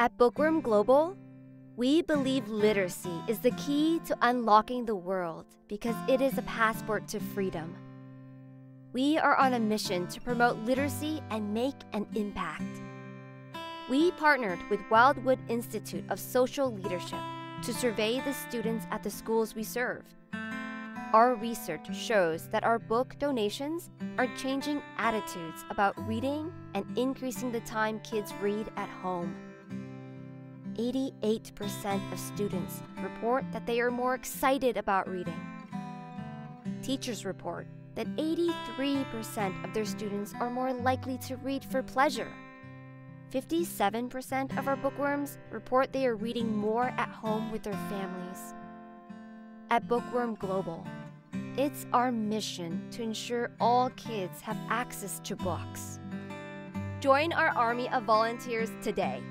At Bookworm Global, we believe literacy is the key to unlocking the world because it is a passport to freedom. We are on a mission to promote literacy and make an impact. We partnered with Wildwood Institute of Social Leadership to survey the students at the schools we serve. Our research shows that our book donations are changing attitudes about reading and increasing the time kids read at home. 88% of students report that they are more excited about reading. Teachers report that 83% of their students are more likely to read for pleasure. 57% of our bookworms report they are reading more at home with their families. At Bookworm Global, it's our mission to ensure all kids have access to books. Join our army of volunteers today